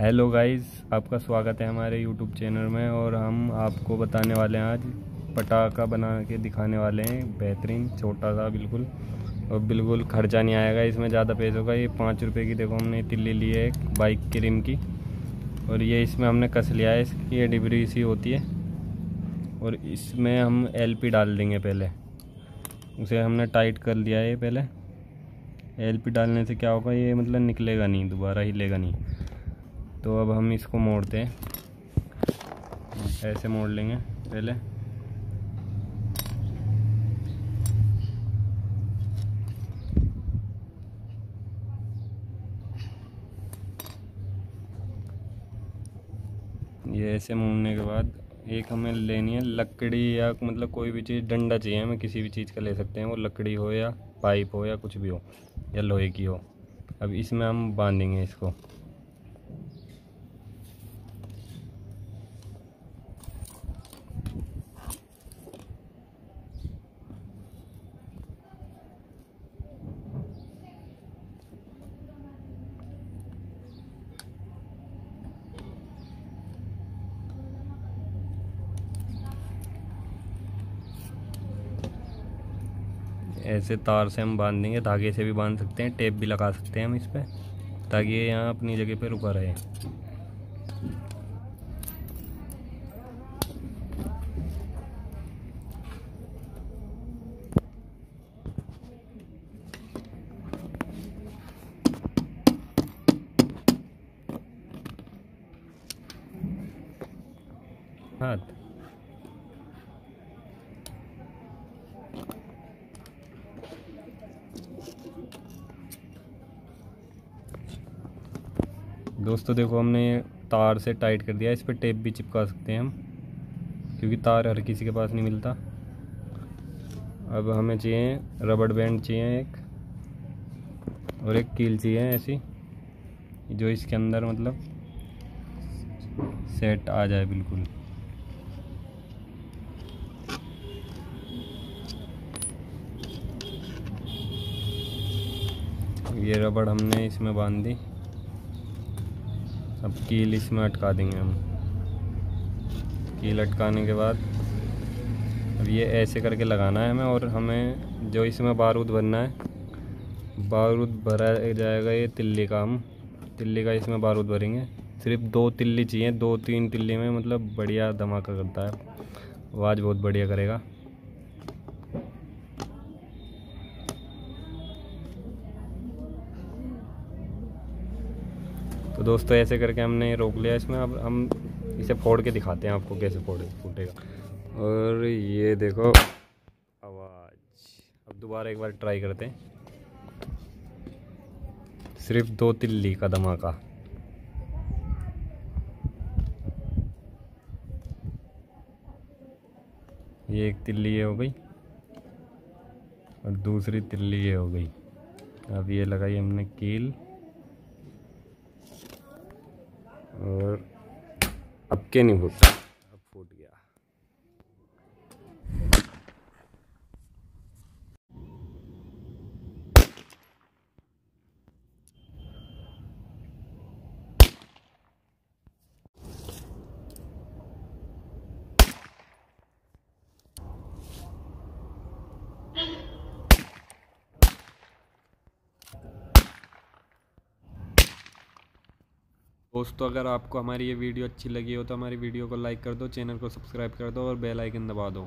Hello guys आपका स्वागत है हमारे यूट्यूब चैनल में और हम आपको बताने वाले हैं आज पटाखा बना के दिखाने वाले हैं। बेहतरीन, छोटा सा बिल्कुल। और बिल्कुल खर्चा नहीं आएगा इसमें, ज़्यादा पैसों का। ये पाँच रुपये की देखो, हमने तिल्ली ली है बाइक की रिम की। और ये इसमें हमने कस लिया है, इसकी ये डिबरी सी होती है। और इसमें हम एलपी डाल देंगे पहले। उसे हमने टाइट कर लिया है पहले। एलपी डालने से क्या होगा, ये मतलब निकलेगा नहीं, दोबारा हिलेगा नहीं। तो अब हम इसको मोड़ते हैं। ऐसे मोड़ लेंगे, पहले। ये ऐसे मोड़ने के बाद एक हमें लेनी है लकड़ी या मतलब कोई भी चीज़, डंडा चाहिए हमें, किसी भी चीज़ का ले सकते हैं। वो लकड़ी हो या पाइप हो या कुछ भी हो, या लोहे की हो। अब इसमें हम बांधेंगे इसको। ऐसे तार से हम बाँध देंगे, धागे से भी बाँध सकते हैं, टेप भी लगा सकते हैं हम इस पर ताकि ये यहाँ अपनी जगह पे रुका रहे। हाथ। दोस्तों देखो हमने तार से टाइट कर दिया, इस पर टेप भी चिपका सकते हैं हम, क्योंकि तार हर किसी के पास नहीं मिलता। अब हमें चाहिए रबड़ बैंड चाहिए एक, और एक कील चाहिए ऐसी, जो इसके अंदर मतलब सेट आ जाए बिल्कुल। ये रबड़ हमने इसमें बाँध दी। अब कील इसमें अटका देंगे हम। कील अटकाने के बाद अब ये ऐसे करके लगाना है हमें और हमें जो इसमें बारूद भरना है, बारूद भरा जाएगा ये तिल्ली का हम। तिल्ली का इसमें बारूद भरेंगे। सिर्फ़ दो तिल्ली चाहिए, दो तीन तिल्ली में मतलब बढ़िया धमाका करता है। आवाज़ बहुत बढ़िया करेगा। तो दोस्तों, ऐसे करके हमने रोक लिया। इसमें अब हम इसे फोड़ के दिखाते हैं आपको कैसे फोड़े फूटेगा। और ये देखो, आवाज़। अब दोबारा एक बार ट्राई करते हैं। सिर्फ़ दो तिल्ली का धमाका। ये एक तिल्ली ये हो गई, और दूसरी तिल्ली ये हो गई। अब ये लगाई हमने कील और अब के नहीं फूटा दोस्तों, अगर आपको हमारी ये वीडियो अच्छी लगी हो तो हमारी वीडियो को लाइक कर दो, चैनल को सब्सक्राइब कर दो और बेल आइकन दबा दो।